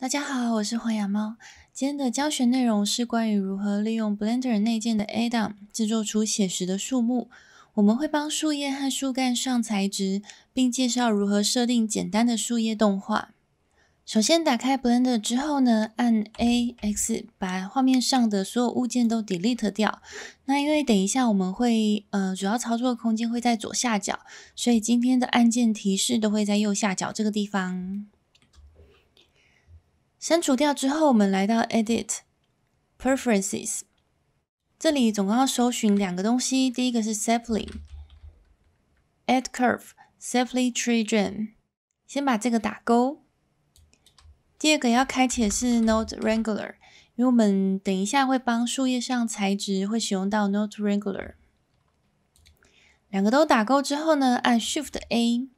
大家好，我是黄牙猫。今天的教学内容是关于如何利用 Blender 内建的 Add-on 制作出写实的树木。我们会帮树叶和树干上材质，并介绍如何设定简单的树叶动画。首先打开 Blender 之后呢，按 A X 把画面上的所有物件都 delete 掉。那因为等一下我们会呃主要操作空间会在左下角，所以今天的按键提示都会在右下角这个地方。删除掉之后，我们来到 Edit Preferences，这里总共要搜寻两个东西，第一个是 Sapling，Add Curve，Sapling Tree Drum，先把这个打勾。第二个要开启的是 Node Wrangler，因为我们等一下会帮树叶上材质会使用到 Node Wrangler。两个都打勾之后呢，按 Shift A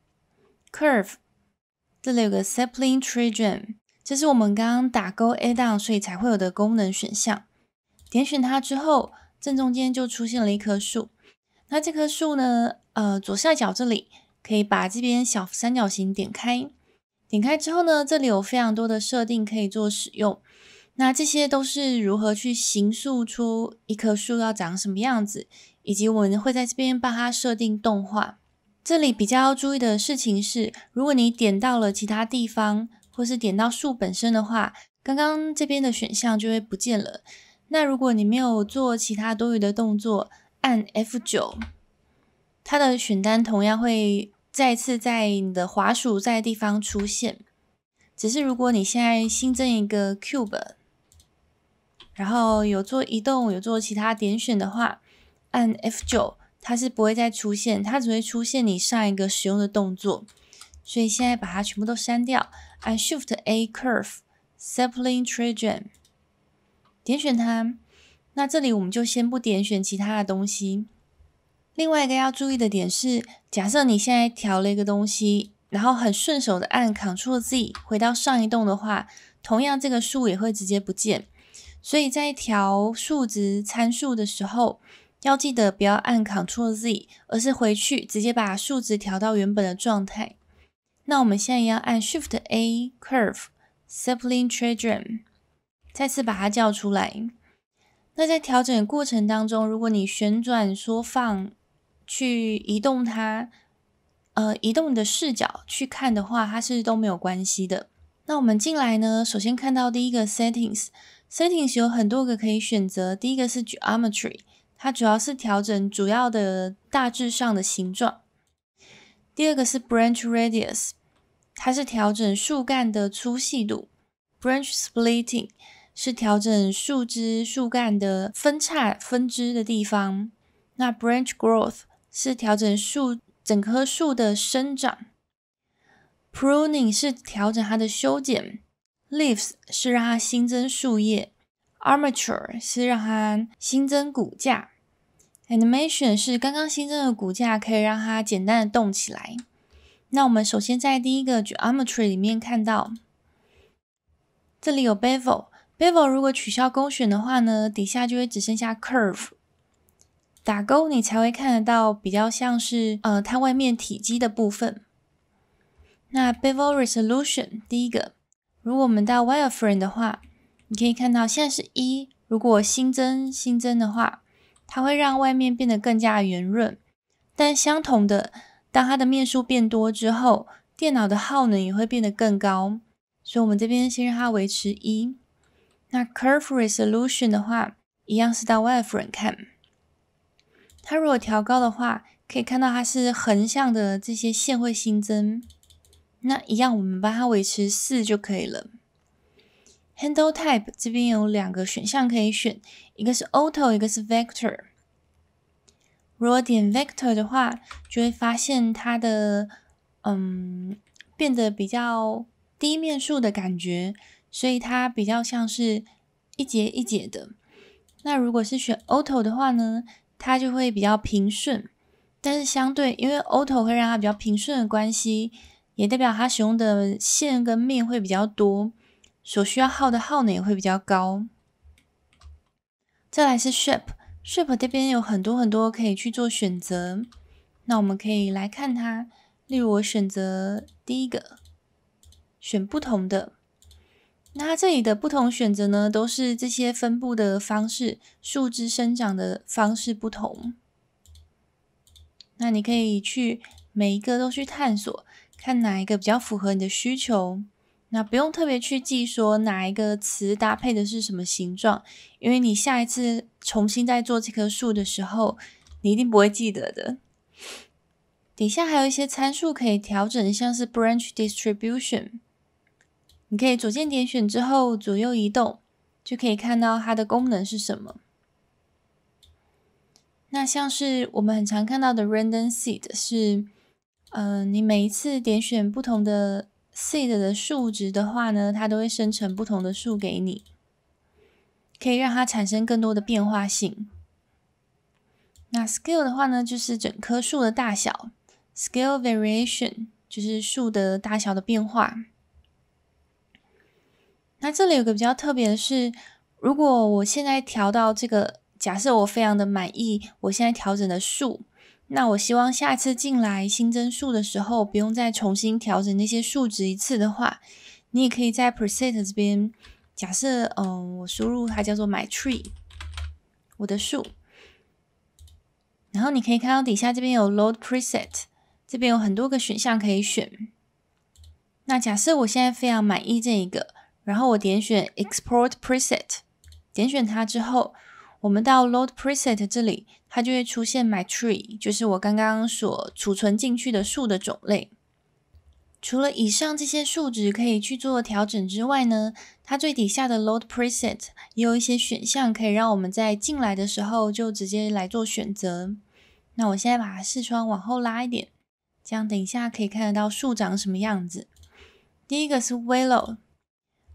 Curve，这里有个 Sapling Tree Drum。这是我们刚刚打勾 A down，所以才会有的功能选项。点选它之后，正中间就出现了一棵树。那这棵树呢？呃，左下角这里可以把这边小三角形点开。点开之后呢，这里有非常多的设定可以做使用。那这些都是如何去形塑出一棵树要长什么样子，以及我们会在这边帮它设定动画。这里比较要注意的事情是，如果你点到了其他地方。或是点到树本身的话，刚刚这边的选项就会不见了。那如果你没有做其他多余的动作，按 F 九，它的选单同样会再次在你的滑鼠在地方出现。只是如果你现在新增一个 Cube，然后有做移动、有做其他点选的话，按 F 九，它是不会再出现，它只会出现你上一个使用的动作。所以现在把它全部都删掉，按 Shift A Curve Sapling Tree Drum，点选它。那这里我们就先不点选其他的东西。另外一个要注意的点是，假设你现在调了一个东西，然后很顺手的按 Ctrl Z 回到上一动的话，同样这个数也会直接不见。所以在调数值参数的时候，要记得不要按 Ctrl Z，而是回去直接把数值调到原本的状态。那我们现在要按 Shift A Curve Sapling Tree Drum，再次把它叫出来。那在调整过程当中，如果你旋转缩放去移动它，呃，移动你的视角去看的话，它是都没有关系的。那我们进来呢，首先看到第一个 Settings，Settings 有很多个可以选择。第一个是 Geometry，它主要是调整主要的大致上的形状。第二个是 Branch Radius。它是调整树干的粗细度，branch splitting 是调整树枝、树干的分叉、分支的地方。那 branch growth 是调整树整棵树的生长，pruning 是调整它的修剪，leaves 是让它新增树叶，armature 是让它新增骨架，animation 是刚刚新增的骨架可以让它简单的动起来。那我们首先在第一个 geometry 里面看到，这里有 bevel，bevel 如果取消勾选的话呢，底下就会只剩下 curve，打勾你才会看得到比较像是呃它外面体积的部分。那 bevel resolution 第一个，如果我们到 wireframe 的话，你可以看到现在是一，如果新增新增的话，它会让外面变得更加圆润，但相同的。当它的面数变多之后，电脑的耗能也会变得更高，所以我们这边先让它维持一。那 Curve Resolution 的话，一样是到 Wireframe 看。它如果调高的话，可以看到它是横向的这些线会新增。那一样，我们帮它维持四就可以了。Handle Type 这边有两个选项可以选，一个是 Auto，一个是 Vector。如果点 Vector 的话，就会发现它的嗯变得比较低面数的感觉，所以它比较像是一节一节的。那如果是选 Auto 的话呢，它就会比较平顺。但是相对，因为 Auto 会让它比较平顺的关系，也代表它使用的线跟面会比较多，所需要耗的耗能也会比较高。再来是 Shape。Shape 这边有很多很多可以去做选择，那我们可以来看它。例如，我选择第一个，选不同的。那这里的不同选择呢，都是这些分布的方式，树枝生长的方式不同。那你可以去每一个都去探索，看哪一个比较符合你的需求。那不用特别去记说哪一个词搭配的是什么形状，因为你下一次重新再做这棵树的时候，你一定不会记得的。底下还有一些参数可以调整，像是 branch distribution。你可以左键点选之后左右移动，就可以看到它的功能是什么。那像是我们很常看到的 random seed 是，嗯，你每一次点选不同的 seed 的数值的话呢，它都会生成不同的树给你，可以让它产生更多的变化性。那 scale 的话呢，就是整棵树的大小，scale variation 就是树的大小的变化。那这里有个比较特别的是，如果我现在调到这个，假设我非常的满意，我现在调整的数，那我希望下次进来新增数的时候，不用再重新调整那些数值一次的话，你也可以在 preset 这边，假设，嗯，我输入它叫做 my tree，我的树，然后你可以看到底下这边有 load preset，这边有很多个选项可以选。那假设我现在非常满意这一个。然后我点选 Export Preset，点选它之后，我们到 Load Preset 这里，它就会出现 My Tree，就是我刚刚所储存进去的树的种类。除了以上这些数值可以去做调整之外呢，它最底下的 Load Preset 也有一些选项可以让我们在进来的时候就直接来做选择。那我现在把它视窗往后拉一点，这样等一下可以看得到树长什么样子。第一个是 Willow。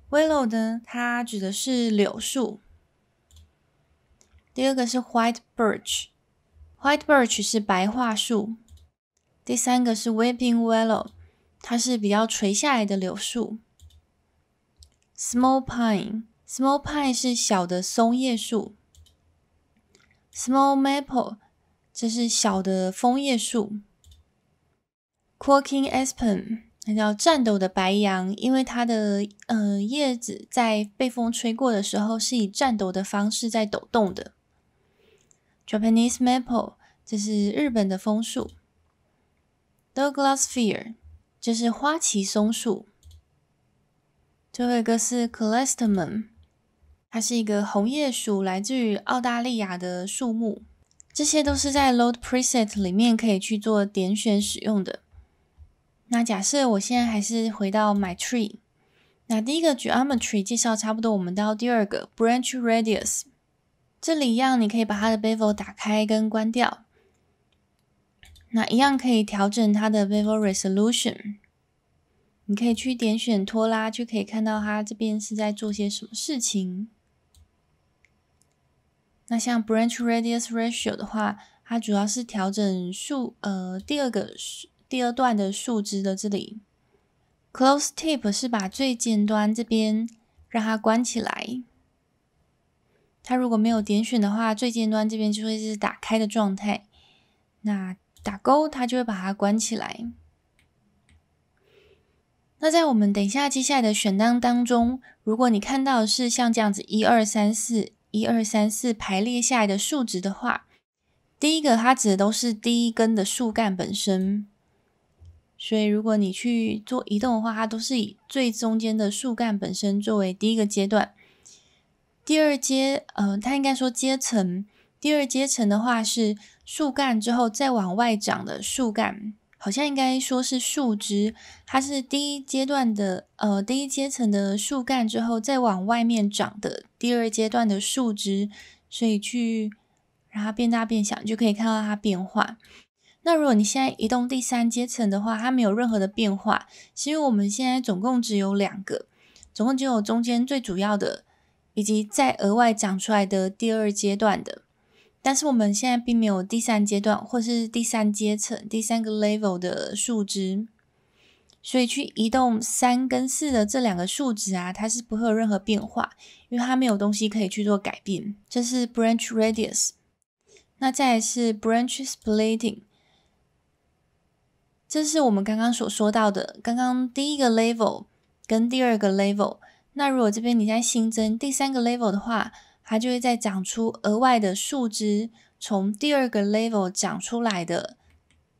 Willow 呢，它指的是柳树。第二个是 White Birch，White Birch 是白桦树。第三个是 Weeping Willow，它是比较垂下来的柳树。Small Pine，Small Pine 是小的松叶树。Small Maple，这是小的枫叶树。Quaking Aspen。那叫颤抖的白杨，因为它的呃叶子在被风吹过的时候，是以颤抖的方式在抖动的。Japanese maple，这是日本的枫树。Douglas fir，这是花旗松树。最后一个是 Calestemon，它是一个红叶树，来自于澳大利亚的树木。这些都是在 Load Preset 里面可以去做点选使用的。那假设我现在还是回到 My Tree，那第一个 Geometry 介绍差不多，我们到第二个 Branch Radius，这里一样，你可以把它的 Bevel 打开跟关掉，那一样可以调整它的 Bevel Resolution，你可以去点选拖拉，就可以看到它这边是在做些什么事情。那像 Branch Radius Ratio 的话，它主要是调整树，呃，第二个。第二段的树枝的这里，close tip 是把最尖端这边让它关起来。它如果没有点选的话，最尖端这边就会是打开的状态。那打勾，它就会把它关起来。那在我们等一下接下来的选单当中，如果你看到的是像这样子一二三四一二三四排列下来的数值的话，第一个它指的都是第一根的树干本身。所以，如果你去做移动的话，它都是以最中间的树干本身作为第一个阶段。第二阶，呃，它应该说阶层。第二阶层的话是树干之后再往外长的树干，好像应该说是树枝。它是第一阶段的，呃，第一阶层的树干之后再往外面长的第二阶段的树枝。所以去让它变大变小，就可以看到它变化。那如果你现在移动第三阶层的话，它没有任何的变化，是因为我们现在总共只有两个，总共只有中间最主要的，以及再额外长出来的第二阶段的。但是我们现在并没有第三阶段或是第三阶层、第三个 level 的树枝，所以去移动三跟四的这两个数值啊，它是不会有任何变化，因为它没有东西可以去做改变。这是 branch radius，那再来是 branch splitting。这是我们刚刚所说到的，刚刚第一个 level 跟第二个 level，那如果这边你在新增第三个 level 的话，它就会再长出额外的树枝，从第二个 level 长出来的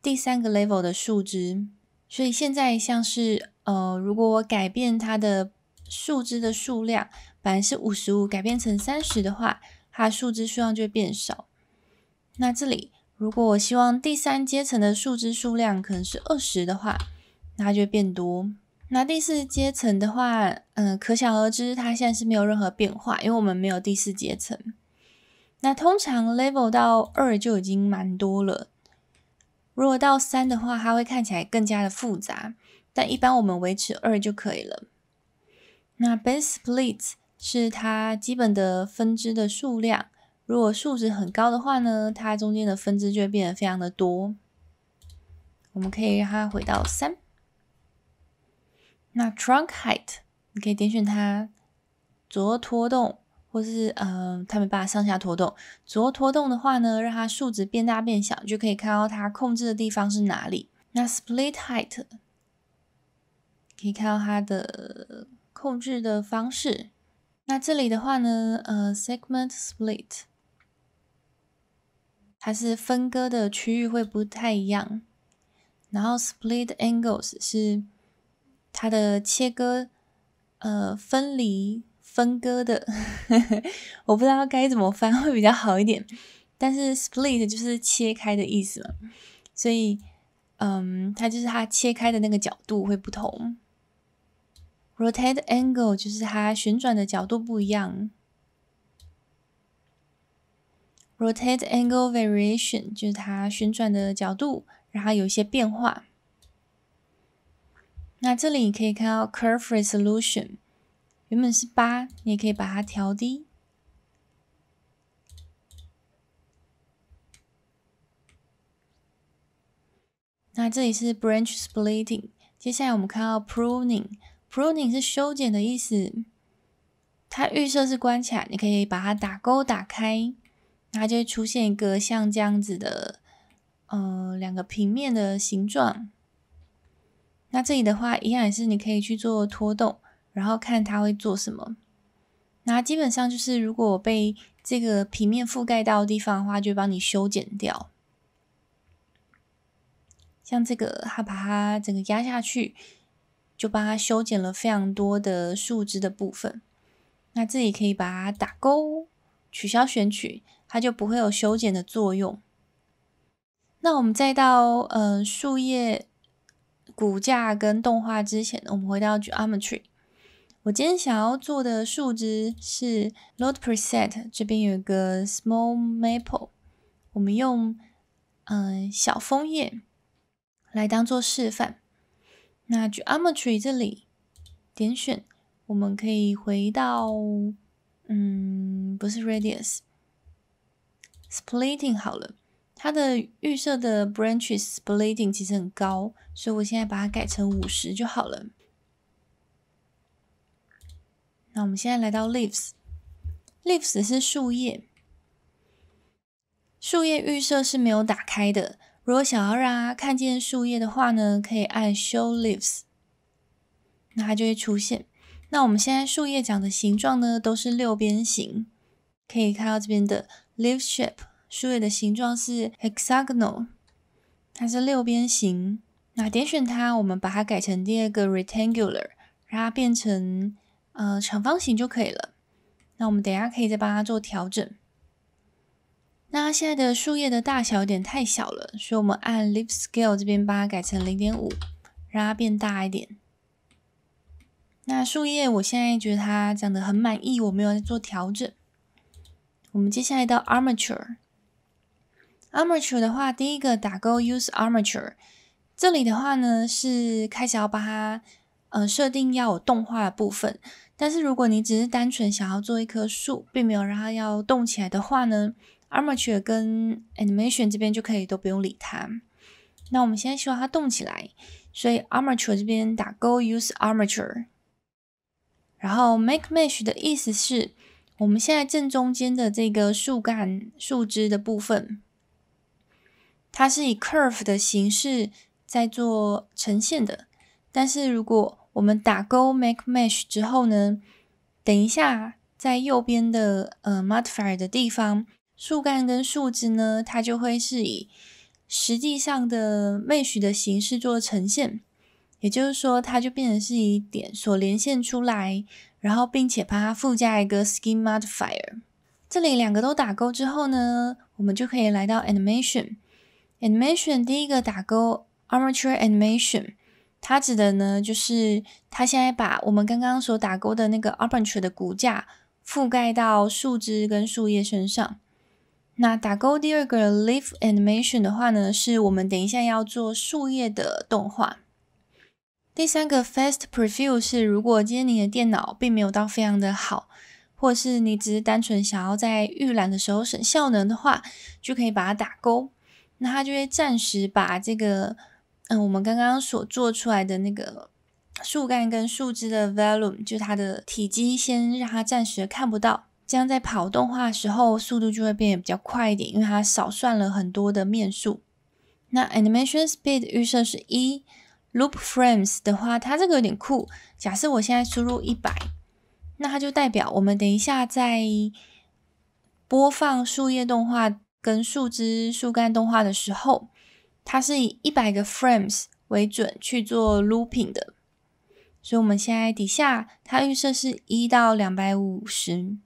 第三个 level 的树枝。所以现在像是呃，如果我改变它的树枝的数量，本来是五十五，改变成三十的话，它树枝数量就会变少。那这里如果我希望第三阶层的树枝数量可能是二十的话，那它就会变多。那第四阶层的话，嗯，可想而知，它现在是没有任何变化，因为我们没有第四阶层。那通常 level 到二就已经蛮多了。如果到三的话，它会看起来更加的复杂，但一般我们维持二就可以了。那 base split 是它基本的分支的数量，如果数值很高的话呢，它中间的分支就会变得非常的多。我们可以让它回到三。那 trunk height，你可以点选它左右拖动，或是呃，它没办法上下拖动。左右拖动的话呢，让它数值变大变小，就可以看到它控制的地方是哪里。那 split height，可以看到它的控制的方式。那这里的话呢，呃，segment split，它是分割的区域会不太一样。然后 split angles 是它的切割，呃，分离、分割的，我不知道该怎么翻会比较好一点。但是 split 就是切开的意思嘛，所以，嗯，它就是它切开的那个角度会不同。rotate angle 就是它旋转的角度不一样。rotate angle variation 就是它旋转的角度然后有一些变化。那这里你可以看到 curve resolution，原本是八，你也可以把它调低。那这里是 branch splitting，接下来我们看到 pruning，pruning 是修剪的意思。它预设是关起来，你可以把它打勾打开，它就会出现一个像这样子的，呃，两个平面的形状。那这里的话，一样也是你可以去做拖动，然后看它会做什么。那基本上就是，如果被这个平面覆盖到的地方的话，就帮你修剪掉。像这个，它把它整个压下去，就帮它修剪了非常多的树枝的部分。那这里可以把它打勾，取消选取，它就不会有修剪的作用。那我们再到呃树叶。骨架跟动画之前，我们回到 geometry。我今天想要做的树枝是 load preset，这边有一个 small maple，我们用嗯小枫叶来当做示范。那 geometry 这里点选，我们可以回到嗯不是 radius，splitting 好了。它的预设的 branches splitting 其实很高，所以我现在把它改成五十就好了。那我们现在来到 leaves，leaves 是树叶，树叶预设是没有打开的。如果想要让它看见树叶的话呢，可以按 show leaves，那它就会出现。那我们现在树叶长的形状呢，都是六边形，可以看到这边的 leaf shape。树叶的形状是 hexagonal，它是六边形。那点选它，我们把它改成第二个 rectangular，让它变成呃长方形就可以了。那我们等下可以再帮它做调整。那现在的树叶的大小有点太小了，所以我们按 leaf scale 这边把它改成零点五，让它变大一点。那树叶我现在觉得它长得很满意，我没有在做调整。我们接下来到 armature。Armature 的话，第一个打勾 Use Armature，这里的话呢是开始要把它呃设定要有动画的部分。但是如果你只是单纯想要做一棵树，并没有让它要动起来的话呢，Armature 跟 Animation 这边就可以都不用理它。那我们现在希望它动起来，所以 Armature 这边打勾 Use Armature，然后 Make Mesh 的意思是我们现在正中间的这个树干、树枝的部分。它是以 curve 的形式在做呈现的，但是如果我们打勾 make mesh 之后呢，等一下，在右边的呃 modifier 的地方，树干跟树枝呢，它就会是以实际上的 mesh 的形式做呈现。也就是说，它就变成是以点所连线出来，然后并且把它附加一个 Skin Modifier。这里两个都打勾之后呢，我们就可以来到 Animation。Animation 第一个打勾 Armature Animation，它指的呢就是它现在把我们刚刚所打勾的那个 Armature 的骨架覆盖到树枝跟树叶身上。那打勾第二个 Leaf Animation 的话呢，是我们等一下要做树叶的动画。第三个 Fast Preview 是，如果今天你的电脑并没有到非常的好，或是你只是单纯想要在预览的时候省效能的话，就可以把它打勾，那它就会暂时把这个，嗯，我们刚刚所做出来的那个树干跟树枝的 volume，就它的体积，先让它暂时看不到，这样在跑动画的时候速度就会变得比较快一点，因为它少算了很多的面数。那 Animation Speed 预设是一。Loop frames 的话，它这个有点酷。假设我现在输入一百，那它就代表我们等一下在播放树叶动画跟树枝、树干动画的时候，它是以一百个 frames 为准去做 looping 的。所以，我们现在底下它预设是一到两百五十，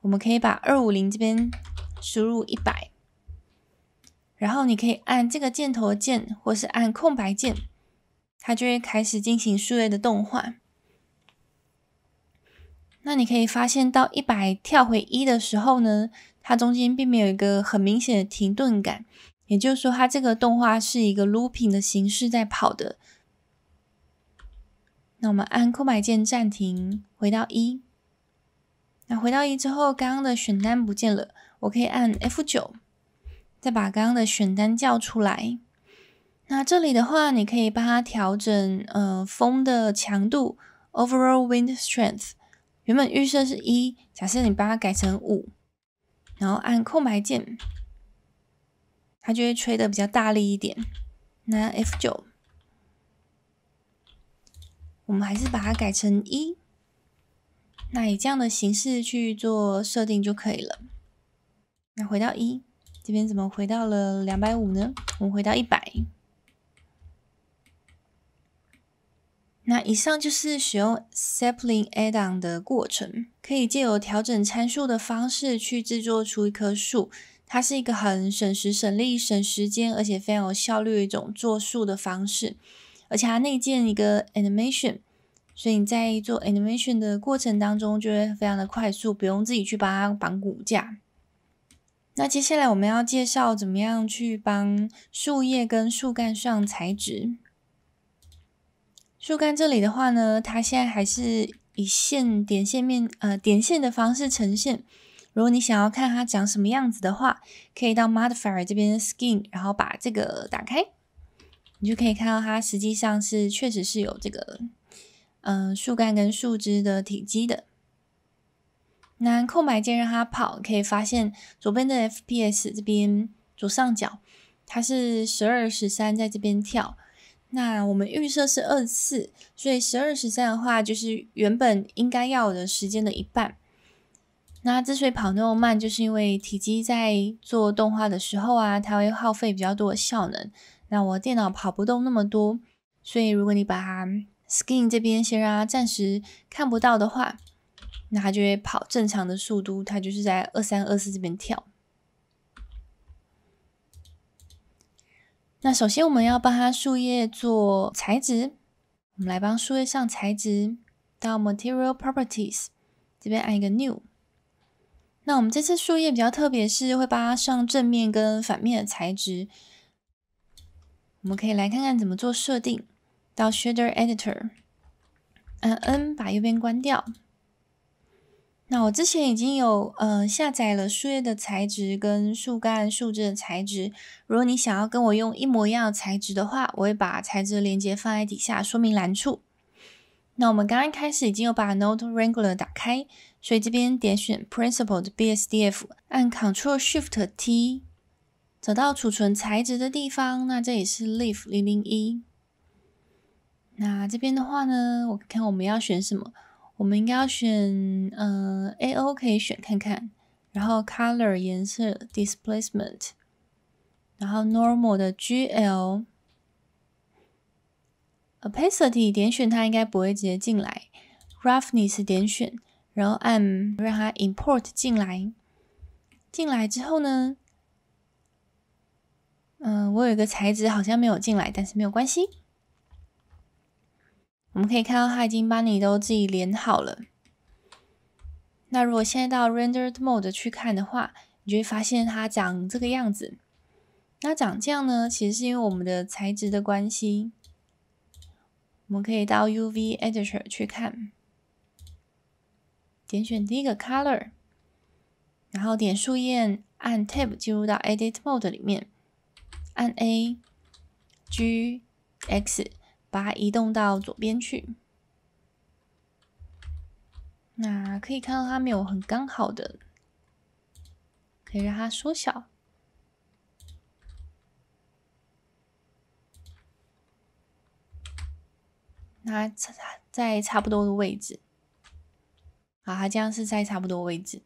我们可以把二五零这边输入一百，然后你可以按这个箭头键，或是按空白键。它就会开始进行树叶的动画。那你可以发现到一百跳回一的时候呢，它中间并没有一个很明显的停顿感，也就是说，它这个动画是一个 looping 的形式在跑的。那我们按空白键暂停，回到一。那回到一之后，刚刚的选单不见了，我可以按 F 九，再把刚刚的选单叫出来。那这里的话，你可以帮它调整，呃，风的强度 （overall wind strength）。原本预设是一，假设你把它改成五，然后按空白键，它就会吹的比较大力一点。那 F 九，我们还是把它改成一。那以这样的形式去做设定就可以了。那回到一，这边怎么回到了两百五呢？我们回到一百。那以上就是使用 Sapling Add-on 的过程，可以借由调整参数的方式去制作出一棵树。它是一个很省时省力、省时间，而且非常有效率的一种做树的方式。而且它内建一个 Animation，所以你在做 Animation 的过程当中就会非常的快速，不用自己去帮它绑骨架。那接下来我们要介绍怎么样去帮树叶跟树干上材质。树干这里的话呢，它现在还是以线点线面呃点线的方式呈现。如果你想要看它长什么样子的话，可以到 Modifier 这边 Skin，然后把这个打开，你就可以看到它实际上是确实是有这个嗯树干跟树枝的体积的。那空白键让它跑，可以发现左边的 FPS 这边左上角，它是十二十三在这边跳。那我们预设是二四，所以十二十三的话，就是原本应该要的时间的一半。那之所以跑那么慢，就是因为体积在做动画的时候啊，它会耗费比较多的效能。那我电脑跑不动那么多，所以如果你把它 skin 这边先让它暂时看不到的话，那它就会跑正常的速度，它就是在二三二四这边跳。那首先我们要帮它树叶做材质，我们来帮树叶上材质，到 Material Properties 这边按一个 New。那我们这次树叶比较特别，是会帮它上正面跟反面的材质。我们可以来看看怎么做设定，到 Shader Editor，按 N 把右边关掉。那我之前已经有呃下载了树叶的材质跟树干、树枝的材质。如果你想要跟我用一模一样的材质的话，我会把材质的链接放在底下说明栏处。那我们刚刚开始已经有把 Node Wrangler 打开，所以这边点选 Principled BSDF，按 Ctrl Shift T，找到储存材质的地方。那这里是 Leaf 零零一。那这边的话呢，我看我们要选什么？我们应该要选，呃，A O 可以选看看，然后 Color 颜色 Displacement，然后 Normal 的 G L，Opacity 点选它应该不会直接进来，Roughness 点选，然后按让它 Import 进来，进来之后呢？嗯，我有一个材质好像没有进来，但是没有关系。我们可以看到它已经帮你都自己连好了。那如果现在到 Rendered Mode 去看的话，你就会发现它长这个样子。那长这样呢，其实是因为我们的材质的关系。我们可以到 UV Editor 去看，点选第一个 Color，然后点树叶，按 Tab 进入到 Edit Mode 里面。按 A G X 把它移动到左边去，那可以看到它没有很刚好的，可以让它缩小，那差在差不多的位置，好，它这样是在差不多位置。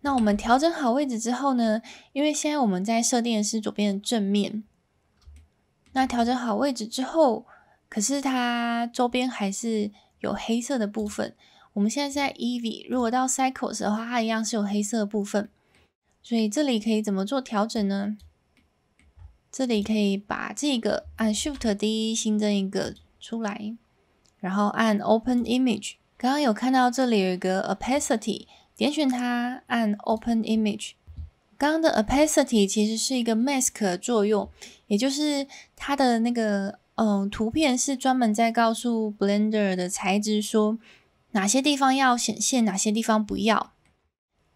那我们调整好位置之后呢？因为现在我们在设定的是左边的正面。那调整好位置之后，可是它周边还是有黑色的部分。我们现在在 EV，如果到 Cycles 的话，它一样是有黑色的部分。所以这里可以怎么做调整呢？这里可以把这个按 Shift D 新增一个出来，然后按 Open Image。刚刚有看到这里有一个 Opacity。点选它，按 Open Image。刚刚的 Opacity 其实是一个 Mask 的作用，也就是它的那个嗯图片是专门在告诉 Blender 的材质说哪些地方要显现，哪些地方不要。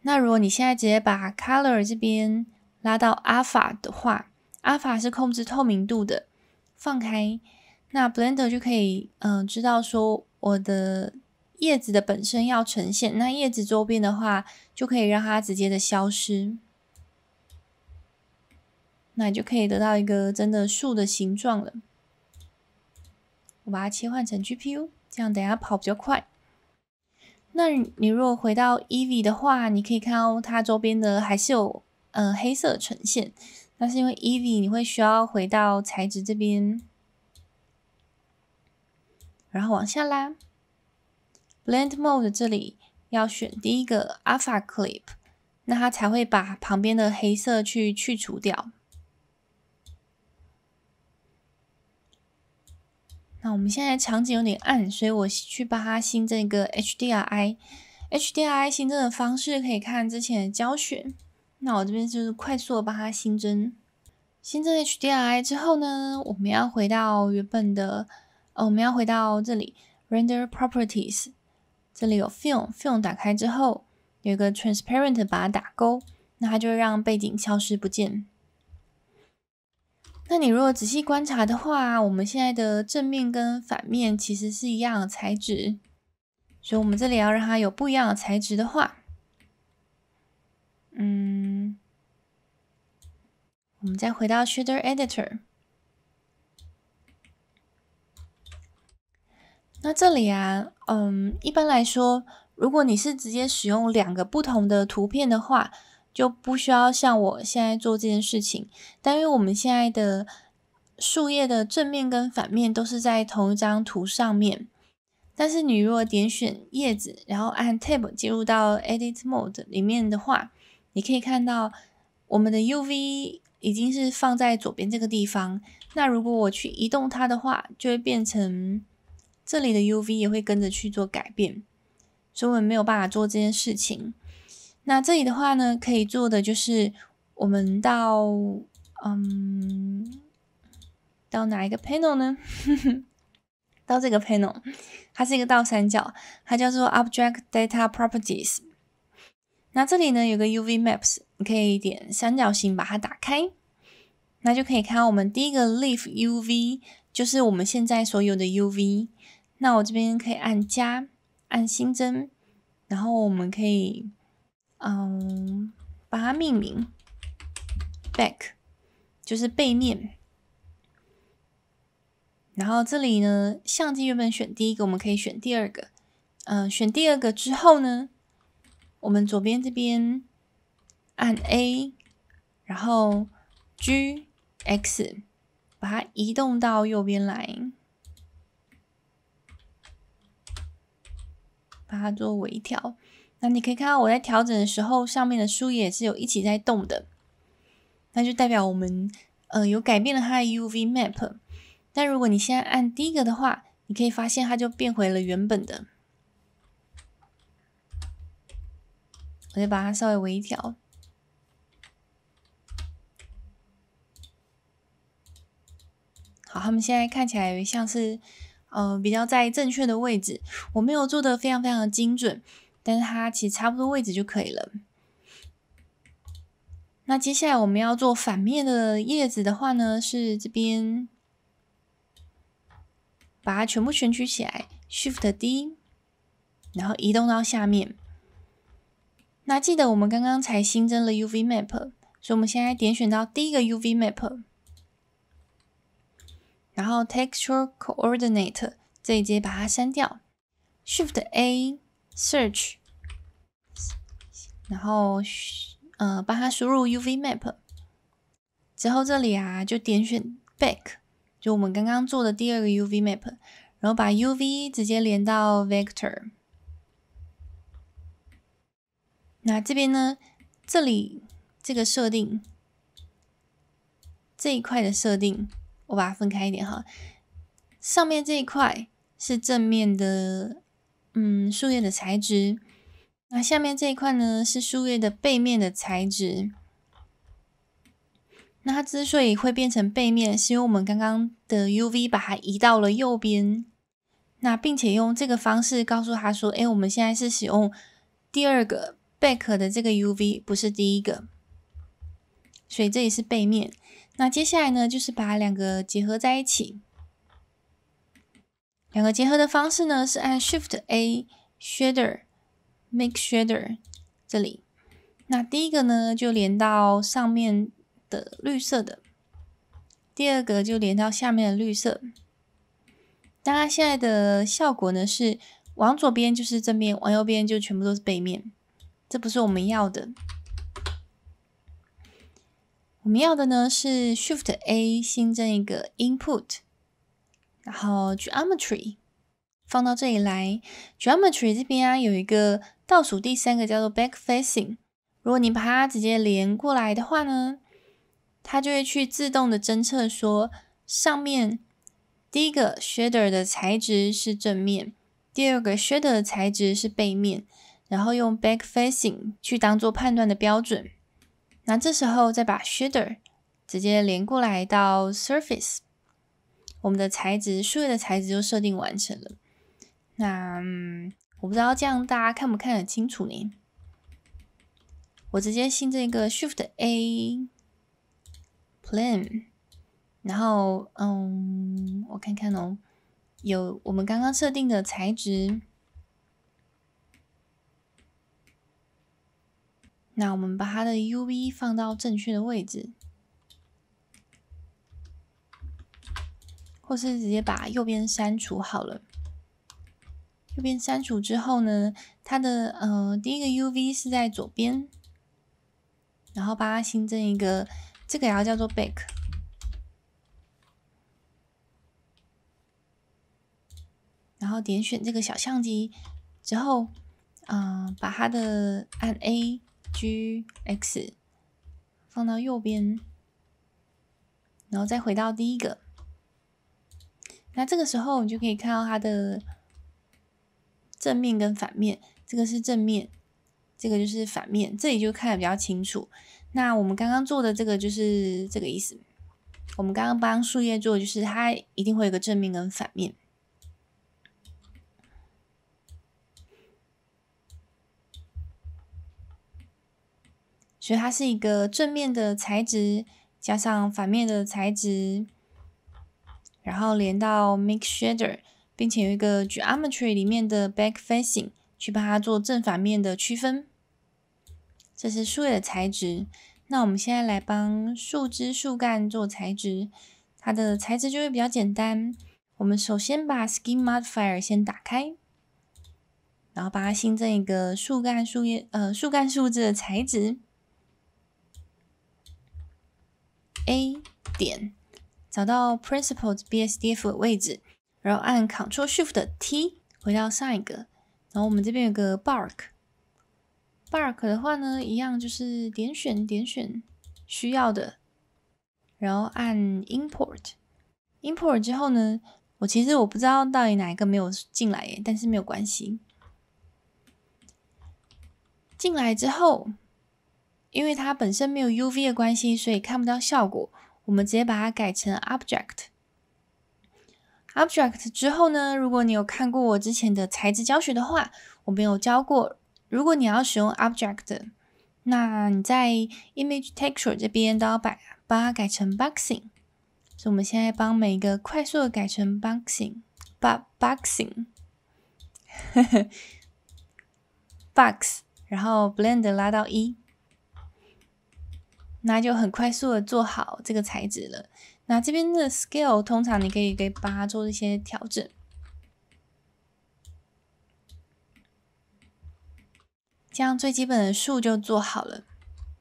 那如果你现在直接把 Color 这边拉到 Alpha 的话，Alpha 是控制透明度的，放开，那 Blender 就可以嗯知道说我的。叶子的本身要呈现，那叶子周边的话，就可以让它直接的消失，那你就可以得到一个真的树的形状了。我把它切换成 GPU，这样等下跑比较快。那你如果回到 EV 的话，你可以看到它周边的还是有嗯黑色呈现，那是因为 EV 你会需要回到材质这边，然后往下拉。Blend Mode 这里要选第一个 Alpha Clip，那它才会把旁边的黑色去去除掉。那我们现在场景有点暗，所以我去帮它新增一个 HDRI。HDRI 新增的方式可以看之前的教学。那我这边就是快速的帮它新增。新增 HDRI 之后呢，我们要回到原本的，呃，我们要回到这里 Render Properties。这里有 film，film 打开之后有一个 transparent，把它打勾，那它就会让背景消失不见。那你如果仔细观察的话，我们现在的正面跟反面其实是一样的材质，所以我们这里要让它有不一样的材质的话，嗯，我们再回到 shader editor。那这里啊，嗯，一般来说，如果你是直接使用两个不同的图片的话，就不需要像我现在做这件事情。但因为我们现在的树叶的正面跟反面都是在同一张图上面，但是你如果点选叶子，然后按 Tab 进入到 Edit Mode 里面的话，你可以看到我们的 UV 已经是放在左边这个地方。那如果我去移动它的话，就会变成。这里的 UV 也会跟着去做改变，所以我们没有办法做这件事情。那这里的话呢，可以做的就是我们到嗯，到哪一个 panel 呢？到这个 panel，它是一个倒三角，它叫做 Object Data Properties。那这里呢有个 UV Maps，你可以点三角形把它打开，那就可以看到我们第一个 Leaf UV，就是我们现在所有的 UV。那我这边可以按加，按新增，然后我们可以，嗯，把它命名，back，就是背面，然后这里呢，相机原本选第一个，我们可以选第二个。嗯，选第二个之后呢，我们左边这边按 A，然后 G X，把它移动到右边来，把它做微调。那你可以看到我在调整的时候，上面的树叶是有一起在动的，那就代表我们呃有改变了它的 UV map。但如果你现在按第一个的话，你可以发现它就变回了原本的。我就把它稍微微调。好，他们现在看起来像是呃比较在正确的位置。我没有做的非常非常的精准，但是它其实差不多位置就可以了。那接下来我们要做反面的叶子的话呢，是这边把它全部选取起来，Shift D，然后移动到下面。那记得我们刚刚才新增了 UV Map，所以我们现在点选到第一个 UV Map，然后 Texture Coordinate 这一节把它删掉，Shift A Search，然后呃帮它输入 UV Map，之后这里啊就点选 Back，就我们刚刚做的第二个 UV Map，然后把 UV 直接连到 Vector。那这边呢？这里这个设定这一块的设定，我把它分开一点哈。上面这一块是正面的，嗯，树叶的材质。那下面这一块呢，是树叶的背面的材质。那它之所以会变成背面，是因为我们刚刚的 UV 把它移到了右边。那并且用这个方式告诉他说：“哎，我们现在是使用第二个。” back 的这个 UV 不是第一个，所以这里是背面。那接下来呢，就是把两个结合在一起。两个结合的方式呢，是按 Shift A Shader Make Shader 这里。那第一个呢，就连到上面的绿色的；第二个就连到下面的绿色。那它现在的效果呢，是往左边就是正面，往右边就全部都是背面。这不是我们要的，我们要的呢是 Shift A 新增一个 Input，然后 Geometry 放到这里来。Geometry 这边啊有一个倒数第三个叫做 Back Facing，如果你把它直接连过来的话呢，它就会去自动的侦测说上面第一个 Shader 的材质是正面，第二个 Shader 的材质是背面。然后用 back facing 去当做判断的标准，那这时候再把 shader 直接连过来到 surface，我们的材质树叶的材质就设定完成了。那我不知道这样大家看不看得清楚呢？我直接新这个 shift A Plan，然后嗯，我看看哦，有我们刚刚设定的材质。那我们把它的 UV 放到正确的位置，或是直接把右边删除好了。右边删除之后呢，它的呃第一个 UV 是在左边，然后把它新增一个，这个也要叫做 Back，然后点选这个小相机之后，嗯，把它的按 A。G X 放到右边，然后再回到第一个。那这个时候，你就可以看到它的正面跟反面。这个是正面，这个就是反面。这里就看得比较清楚。那我们刚刚做的这个就是这个意思。我们刚刚帮树叶做，就是它一定会有个正面跟反面。所以它是一个正面的材质，加上反面的材质，然后连到 Mix Shader，并且有一个 Geometry 里面的 Back Facing 去帮它做正反面的区分。这是树叶的材质。那我们现在来帮树枝、树干做材质，它的材质就会比较简单。我们首先把 Skin Modifier 先打开，然后把它新增一个树干、树叶呃树干树枝的材质 A 点，找到 Principled BSDF 的位置，然后按 Ctrl Shift T 回到上一个，然后我们这边有个 Bark，Bark 的话呢，一样就是点选点选需要的。然后按 import，import 之后呢，我其实我不知道到底哪一个没有进来耶，但是没有关系。进来之后，因为它本身没有 UV 的关系，所以看不到效果。我们直接把它改成 object。object 之后呢，如果你有看过我之前的材质教学的话，我们有教过，如果你要使用 object，那你在 image texture 这边都要把。把它改成 boxing，所以我们现在帮每一个快速的改成 boxing，b boxing，box，然后 blend 拉到一，那就很快速的做好这个材质了。那这边的 scale 通常你可以给把它做一些调整，这样最基本的树就做好了。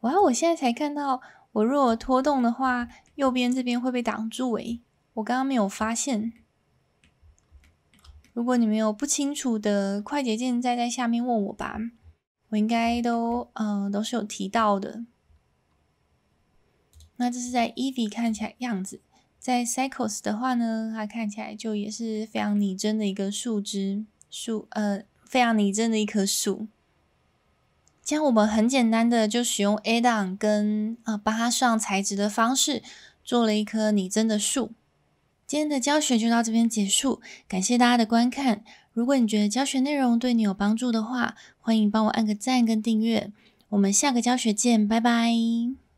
哇，我现在才看到。我如果拖动的话，右边这边会被挡住诶，我刚刚没有发现。如果你们有不清楚的快捷键，再在下面问我吧，我应该都嗯都是有提到的。那这是在 Eevee 看起来样子，在 Cycles 的话呢，它看起来就也是非常拟真的一个树枝树，呃，非常拟真的一棵树。这样我们很简单的就使用 A 档跟呃巴哈上材质的方式，做了一棵拟真的树。今天的教学就到这边结束，感谢大家的观看。如果你觉得教学内容对你有帮助的话，欢迎帮我按个赞跟订阅。我们下个教学见，拜拜。